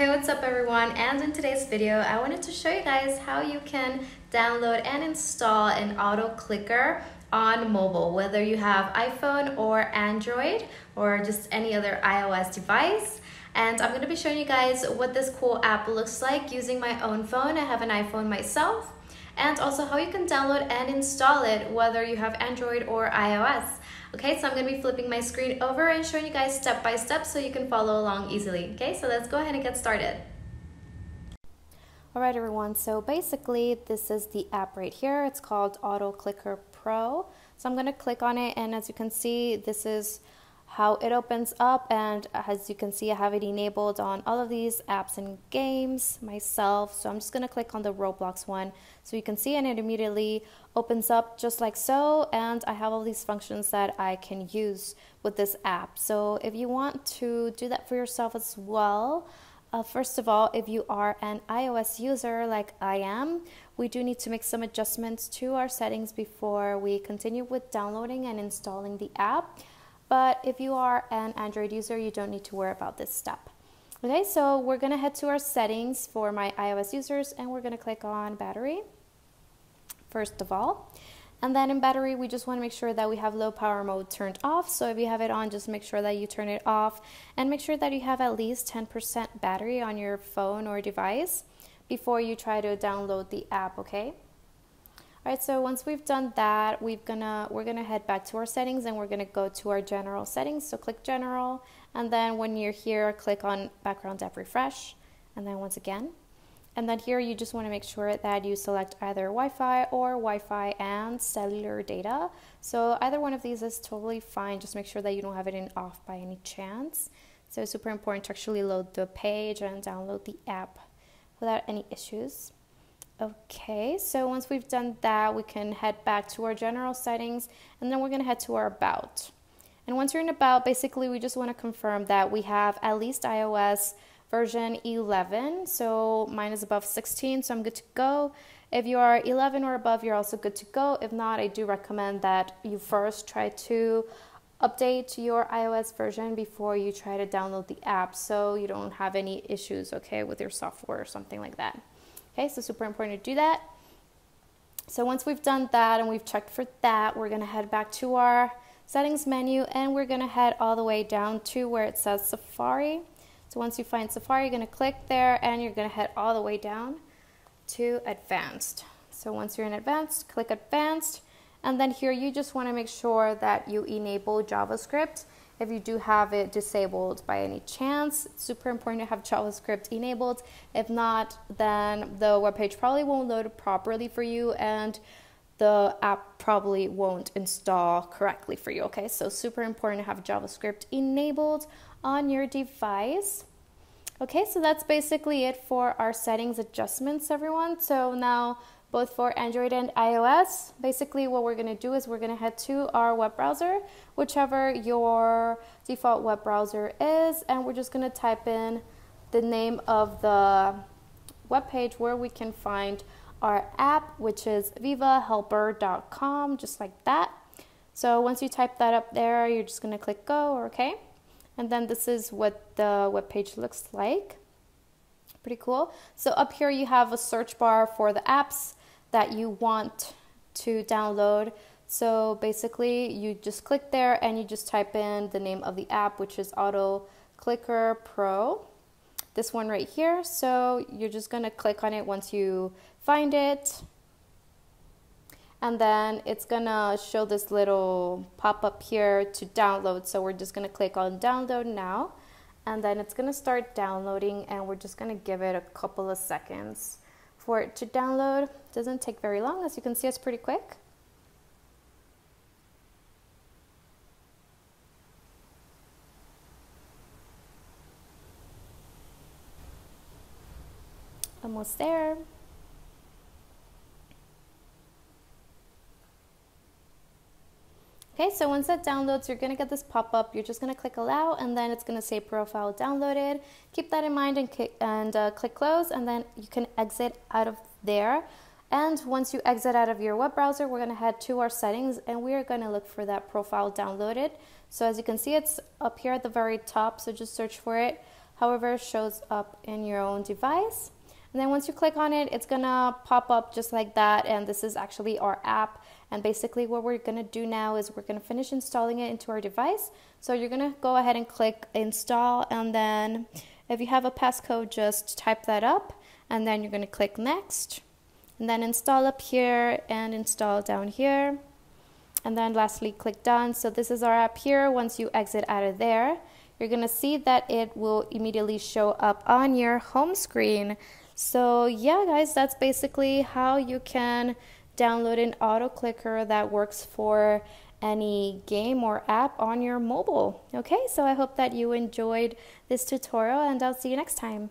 Hey, what's up everyone? And in today's video, I wanted to show you guys how you can download and install an auto clicker on mobile, whether you have iPhone or Android or just any other iOS device. And I'm gonna be showing you guys what this cool app looks like using my own phone. I have an iPhone myself and also how you can download and install it whether you have Android or iOS. Okay, so I'm gonna be flipping my screen over and showing you guys step by step so you can follow along easily. Okay, so let's go ahead and get started. Alright everyone, so basically this is the app right here. It's called Auto Clicker Pro. So I'm gonna click on it and as you can see, this is how it opens up and as you can see I have it enabled on all of these apps and games myself. So I'm just gonna click on the Roblox one. So you can see and it immediately opens up just like so and I have all these functions that I can use with this app. So if you want to do that for yourself as well uh, first of all, if you are an iOS user like I am, we do need to make some adjustments to our settings before we continue with downloading and installing the app. But if you are an Android user, you don't need to worry about this step. Okay, so we're gonna head to our settings for my iOS users and we're gonna click on battery, first of all. And then in battery, we just wanna make sure that we have low power mode turned off. So if you have it on, just make sure that you turn it off and make sure that you have at least 10% battery on your phone or device before you try to download the app, okay? All right, so once we've done that, we're gonna we're gonna head back to our settings and we're gonna go to our general settings. So click general, and then when you're here, click on background app refresh, and then once again. And then here you just want to make sure that you select either Wi-Fi or Wi-Fi and cellular data. So either one of these is totally fine. Just make sure that you don't have it in off by any chance. So it's super important to actually load the page and download the app without any issues. Okay, so once we've done that, we can head back to our general settings and then we're gonna head to our about. And once you're in about, basically we just wanna confirm that we have at least iOS version 11. So mine is above 16, so I'm good to go. If you are 11 or above, you're also good to go. If not, I do recommend that you first try to update your iOS version before you try to download the app so you don't have any issues, okay, with your software or something like that. Okay, so super important to do that. So once we've done that and we've checked for that, we're gonna head back to our settings menu and we're gonna head all the way down to where it says Safari. So once you find Safari, you're gonna click there and you're gonna head all the way down to advanced. So once you're in advanced, click advanced. And then here you just wanna make sure that you enable JavaScript if you do have it disabled by any chance. It's super important to have JavaScript enabled. If not, then the web page probably won't load properly for you and the app probably won't install correctly for you. Okay, so super important to have JavaScript enabled on your device. Okay, so that's basically it for our settings adjustments, everyone. So now both for Android and iOS. Basically, what we're going to do is we're going to head to our web browser, whichever your default web browser is, and we're just going to type in the name of the web page where we can find our app, which is vivahelper.com, just like that. So once you type that up there, you're just going to click go or okay. And then this is what the web page looks like. Pretty cool. So up here you have a search bar for the apps that you want to download. So basically, you just click there and you just type in the name of the app, which is Auto Clicker Pro. This one right here. So you're just going to click on it once you find it. And then it's going to show this little pop up here to download. So we're just going to click on download now. And then it's going to start downloading and we're just going to give it a couple of seconds for it to download. It doesn't take very long. As you can see, it's pretty quick. Almost there. Okay, so once that downloads, you're gonna get this pop-up. You're just gonna click allow and then it's gonna say profile downloaded. Keep that in mind and, and uh, click close and then you can exit out of there. And once you exit out of your web browser, we're gonna head to our settings and we're gonna look for that profile downloaded. So as you can see, it's up here at the very top, so just search for it however it shows up in your own device. And then once you click on it, it's gonna pop up just like that. And this is actually our app. And basically what we're gonna do now is we're gonna finish installing it into our device. So you're gonna go ahead and click install. And then if you have a passcode, just type that up. And then you're gonna click next. And then install up here and install down here. And then lastly, click done. So this is our app here. Once you exit out of there, you're gonna see that it will immediately show up on your home screen. So yeah, guys, that's basically how you can download an auto clicker that works for any game or app on your mobile. Okay, so I hope that you enjoyed this tutorial and I'll see you next time.